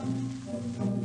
Música